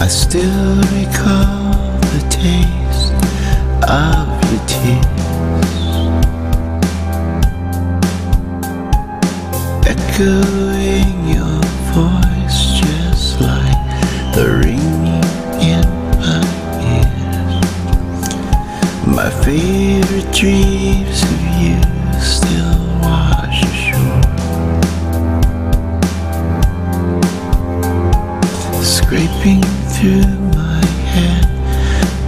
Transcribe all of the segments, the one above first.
I still recall the taste of your tears Echoing your voice just like the ringing in my ears. My favorite dreams creeping through my head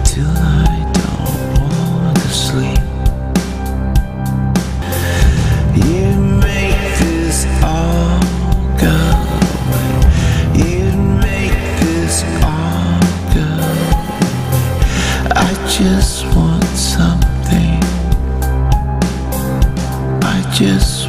till I don't want to sleep. You make this all go away. You make this all go away. I just want something. I just